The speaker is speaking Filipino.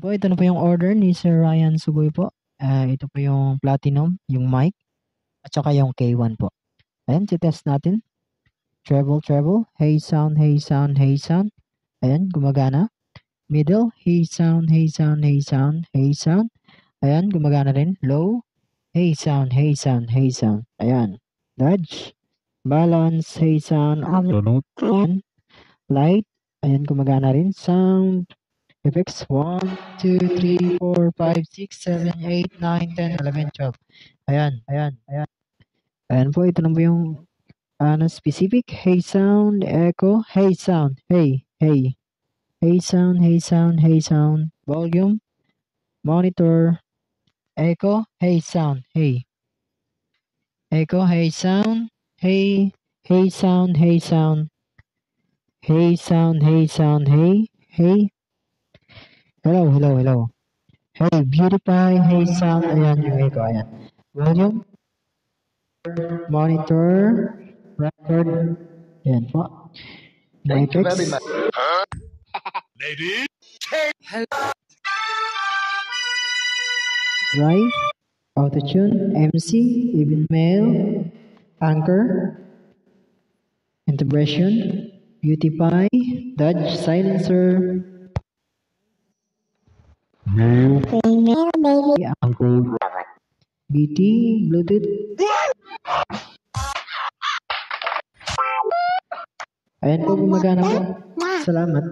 Po, ito na po yung order ni Sir Ryan Sugoy po. Ah, ito po yung platinum, yung mic, at saka yung K1 po. Ayan, test natin. Treble, treble. Hey sound, hey sound, hey sound. Ayan, gumagana. Middle, hey sound, hey sound, hey sound, hey sound. Ayan, gumagana rin. Low, hey sound, hey sound, hey sound. Ayan. Dodge. Balance, hey sound. Ayan. Light. Ayan, gumagana rin. Sound. Effects 1, 2, 3, 4, 5, 6, 7, 8, 9, 10, 11, 12. Ayan, ayan, ayan. Ayan po, ito na po yung ano, specific. Hey sound, echo, hey sound, hey, hey. Hey sound, hey sound, hey sound. Volume, monitor, echo, hey sound, hey. Echo, hey sound, hey, hey sound, hey sound. Hey sound, hey sound, hey, hey. Hello, hello, hello. Hey, beautify, hey sound, ayan yung echo, ayan. Volume, monitor, record, ayan po. Thank you very Matrix, much. drive, autotune, MC, even mail, anchor, integration, beautify, dodge, silencer, Uncle. BT, Bluetooth. Ayan po gumagana po. Salamat.